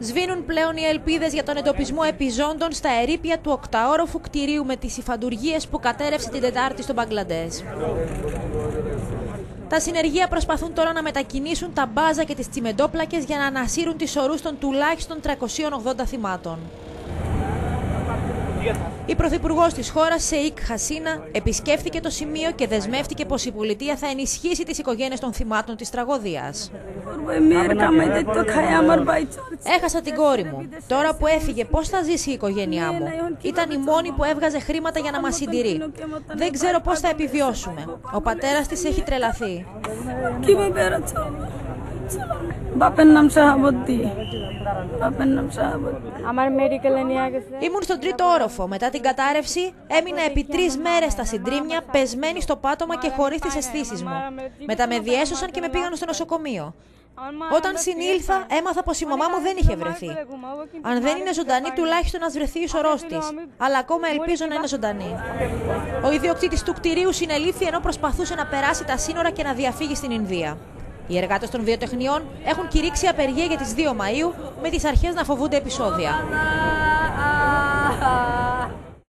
Σβήνουν πλέον οι ελπίδες για τον εντοπισμό επιζώντων στα ερήπια του οκταόροφου κτηρίου με τις υφαντουργίες που κατέρευσε την Τετάρτη στο Μπαγκλαντές. Τα συνεργεία προσπαθούν τώρα να μετακινήσουν τα μπάζα και τις τσιμεντόπλακες για να ανασύρουν τις ορούς των τουλάχιστον 380 θυμάτων. Η Πρωθυπουργός της χώρας, Σεϊκ Χασίνα, επισκέφθηκε το σημείο και δεσμεύτηκε πως η πολιτεία θα ενισχύσει τις οικογένειες των θυμάτων της τραγωδίας. Έχασα την κόρη μου. Τώρα που έφυγε, πώς θα ζήσει η οικογένειά μου; Ήταν η μόνη που έβγαζε χρήματα για να μας συντηρεί. Δεν ξέρω πώς θα επιβιώσουμε. Ο πατέρας της έχει τρελαθεί. Ήμουν στον τρίτο όροφο. Μετά την κατάρρευση έμεινα επί τρεις μέρες στα συντρίμια, πεσμένη στο πάτωμα και χωρίς τις αισθήσεις μου. Μετά με διέσωσαν και με πήγαν στο νοσοκομείο. Όταν συνήλθα, έμαθα πως η μαμά μου δεν είχε βρεθεί. Αν δεν είναι ζωντανή, τουλάχιστον να βρεθεί η σωρός της. Αλλά ακόμα ελπίζω να είναι ζωντανή. Ο ιδιοκτήτης του κτηρίου συνελήφθη ενώ προσπαθούσε να περάσει τα σύνορα και να διαφύγει στην Ινδία. Οι εργάτες των βιοτεχνιών έχουν κηρύξει απεργία για τις 2 Μαΐου με τις αρχές να φοβούνται επεισόδια.